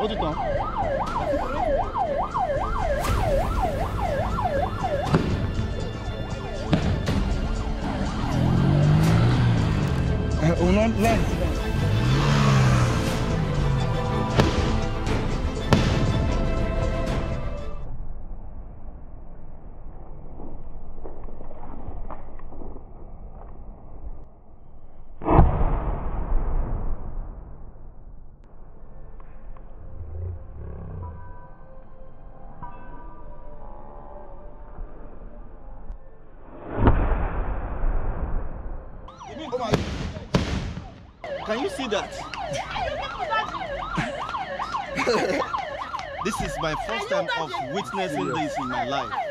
어쨌든. 네, 오늘 렌 Can you see that? this is my first time of witnessing this in my life.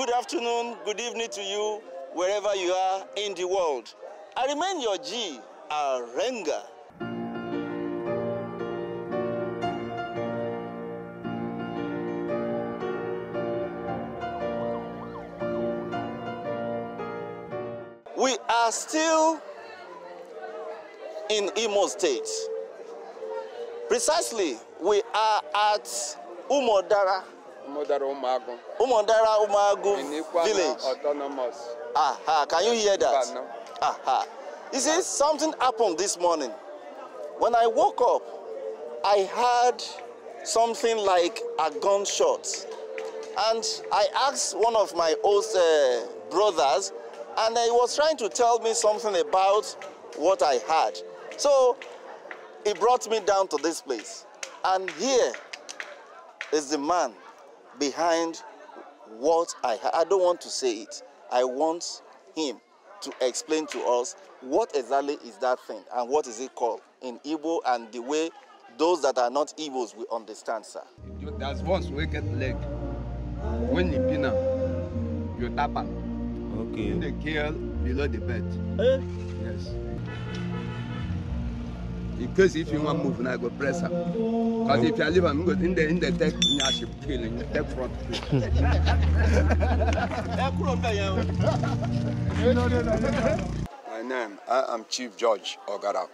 Good afternoon, good evening to you, wherever you are in the world. I remain your G, Aarenga. We are still in Imo State. Precisely, we are at Umodara, Mudara Umagu. Umodara Umagu village. Autonomous. Aha, can you hear that? Aha. You see, something happened this morning. When I woke up, I heard something like a gunshot. And I asked one of my host uh, brothers, and he was trying to tell me something about what I heard. So he brought me down to this place. And here is the man behind what I. I don't want to say it. I want him to explain to us what exactly is that thing and what is it called in Igbo and the way those that are not Igbos will understand, sir. There's once we get leg. When you pin am, you tap am. Okay. They kill below the bed. Eh? Yes. In case if you want move now, go press am. Because if you leave am, go in the in the tech nyash kill you take kill. My name, I am Chief Judge Ogarak.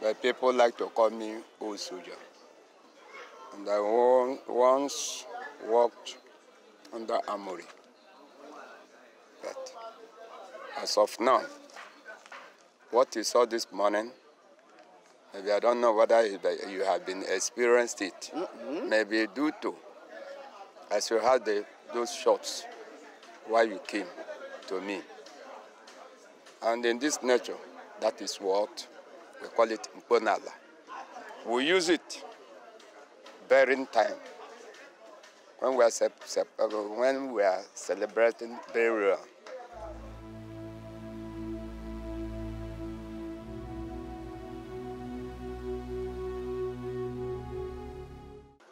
But people like to call me Old Soldier. And I on- once worked under Amory. But as of now, what you saw this morning, maybe I don't know whether you have been experienced it. Maybe due to, as you had the, those shots while you came to me. And in this nature, that is what we call it Mponala. We use it bearing time when we are, sep- sep- uh, when we are celebrating burial.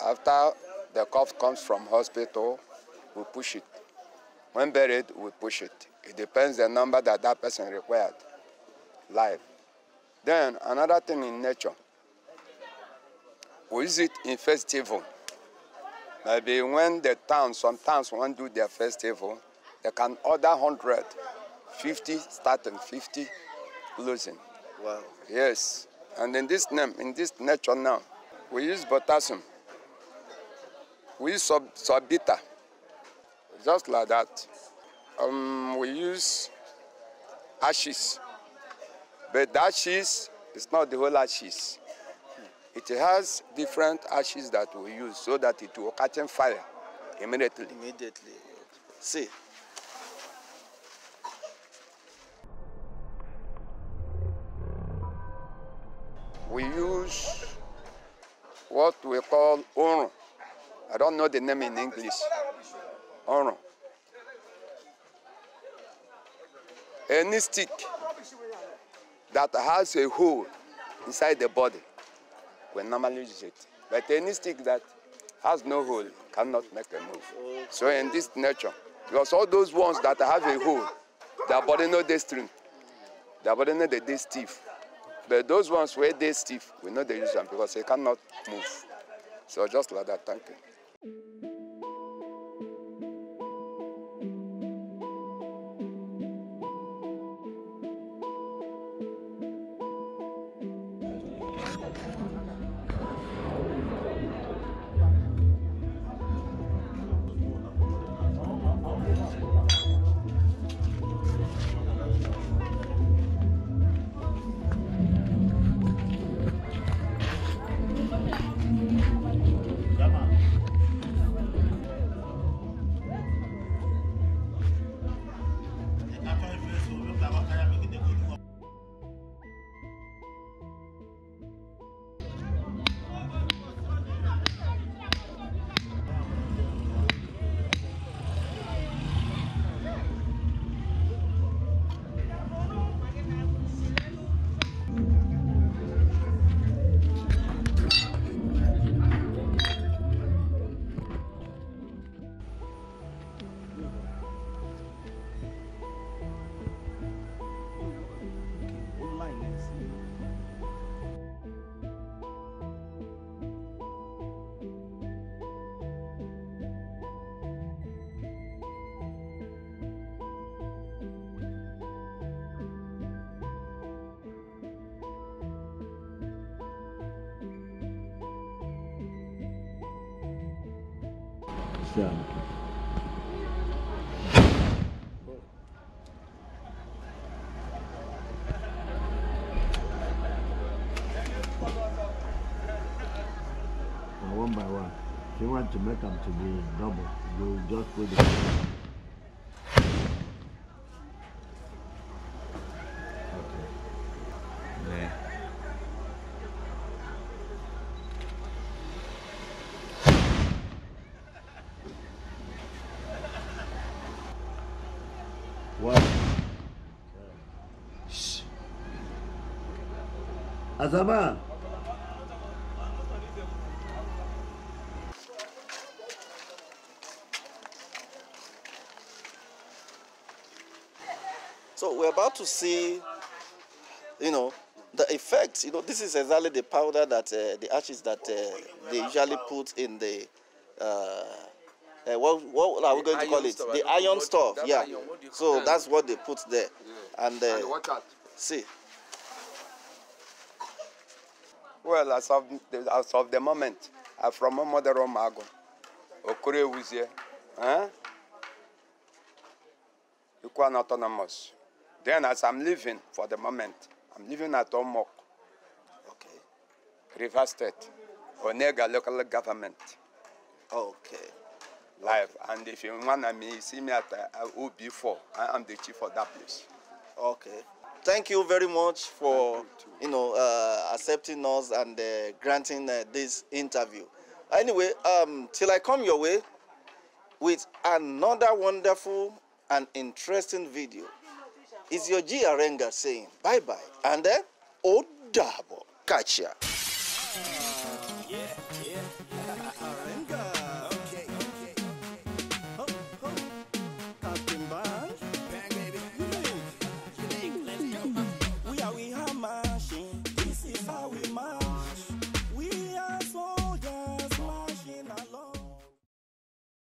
After the corpse comes from hospital, we push it. When buried, we push it. It depends the number that that person required, live. Then another thing in nature, we use it in festival. Maybe when the town, some towns want to do their festival, they can order 100, 50 starting, 50 closing. Wow. Yes, and in this name, in this nature now, we use potassium. We use sub, sorbita, just like that. Um, we use ashes, but the ashes is not the whole ashes. It has different ashes that we use so that it will catch on fire immediately. Immediately. See. we use what we call orun. I don't know the name in English. Ọrùn. Any stick that has a hole inside the body, we normally use it. But any stick that has no hole cannot make a move. So in this nature, because all those ones that have a hole, their body no dey strength, their body no dey stiff. But those ones where they stiff, we know they use them because they cannot move. So just like that, thank you. la batalla Yeah. Now, one by one. If you want to make them to be double, you just put the Okay. Yeah. What? Azama. So we're about to see, you know, the effect. You know, this is exactly the powder that uh, the ashes that uh, they usually put in the. Uh, uh, what, what are we going to call it? stuff. The iron stuff, yeah. iron, So that's what they put there. And, uh, And watch out. see, Well, as of the, as of the moment, I'm from Omodero Mago. Okure Wuzie. Huh? Equal autonomous. Then as I'm living for the moment, I'm living at Omok, okay, River State, Onega local government. okay. Live. And if you want me, see me at uh, OB4. I am the chief of that place. Okay. Thank you very much for you know uh, accepting us and uh, granting uh, this interview. Anyway, um, till I come your way with another wonderful and interesting video. Is your G Aarenga saying bye bye and then Odabo. Catch ya.